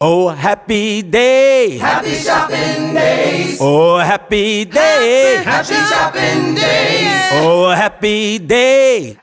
Oh, happy day. Happy shopping days. Oh, happy day. Happy shopping days. Oh, happy day.